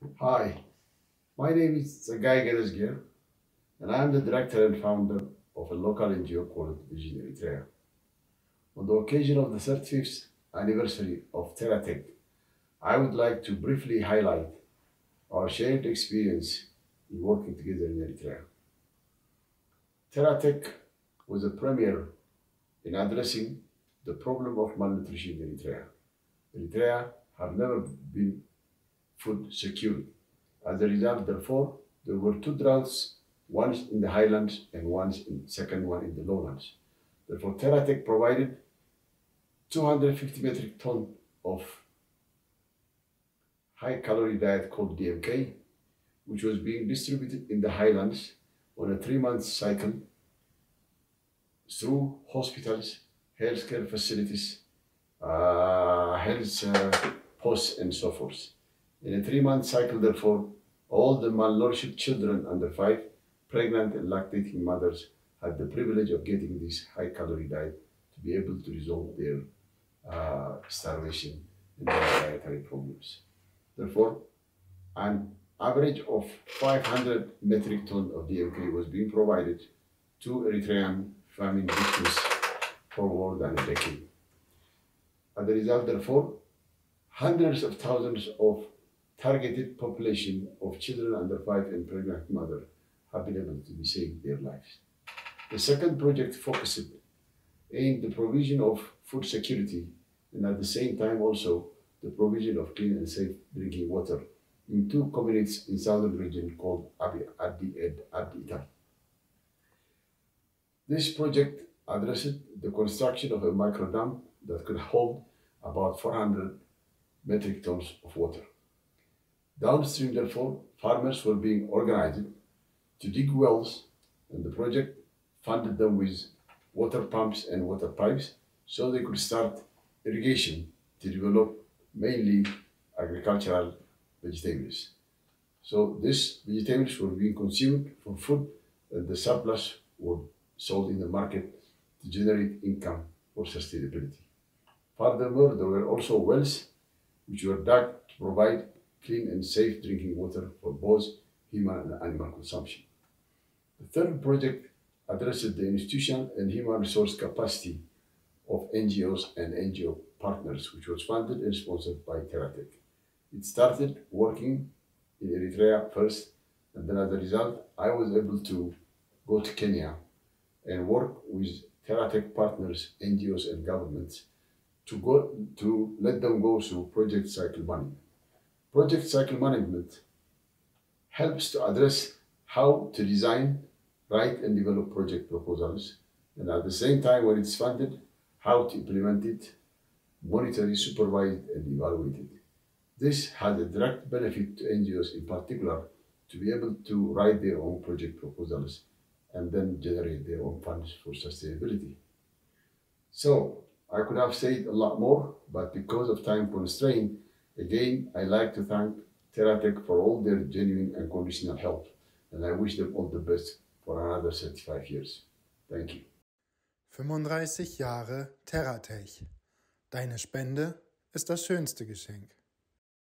Hi, my name is Tseggai Gherezghiher, and I'm the director and founder of a local NGO called Vision Eritrea. On the occasion of the 35th anniversary of TERRA TECH, I would like to briefly highlight our shared experience in working together in Eritrea. TERRA TECH was a premier in addressing the problem of malnutrition in Eritrea. Eritrea have never been food secure. As a result, therefore, there were two droughts, one in the highlands and one in second one in the lowlands. Therefore, TERRA TECH provided 250 metric ton of high calorie diet called DMK, which was being distributed in the highlands on a three month cycle through hospitals, healthcare facilities, uh, health uh, posts, and so forth. In a three month cycle, therefore, all the malnourished children under five, pregnant and lactating mothers had the privilege of getting this high calorie diet to be able to resolve their uh, starvation and their dietary problems. Therefore, an average of 500 metric ton of DMK was being provided to Eritrean famine victims for more than a decade. As a result, therefore, hundreds of thousands of targeted population of children under five and pregnant mothers have been able to be saved their lives. The second project focused in the provision of food security and at the same time also the provision of clean and safe drinking water in two communities in southern region called Abi Adi and Adi Itai. This project addressed the construction of a micro dam that could hold about 400 metric tons of water. Downstream, therefore, farmers were being organized to dig wells, and the project funded them with water pumps and water pipes so they could start irrigation to develop mainly agricultural vegetables. So these vegetables were being consumed for food and the surplus were sold in the market to generate income for sustainability. Furthermore, there were also wells which were dug to provide clean and safe drinking water for both human and animal consumption. The third project addressed the institutional and human resource capacity of NGOs and NGO partners, which was funded and sponsored by TERRA TECH. It started working in Eritrea first, and then as a result, I was able to go to Kenya and work with TERRA TECH partners, NGOs, and governments to go to let them go through project cycle management. Project cycle management helps to address how to design, write, and develop project proposals, and at the same time, when it's funded, how to implement it, monitor it, supervise and evaluate it. This has a direct benefit to NGOs in particular to be able to write their own project proposals and then generate their own funds for sustainability. So I could have said a lot more, but because of time constraint, again, I like to thank Teratech for all their genuine and conditional help, and I wish them all the best for another 35 years. Thank you. 35 Jahre Teratech. Deine Spende ist das schönste Geschenk.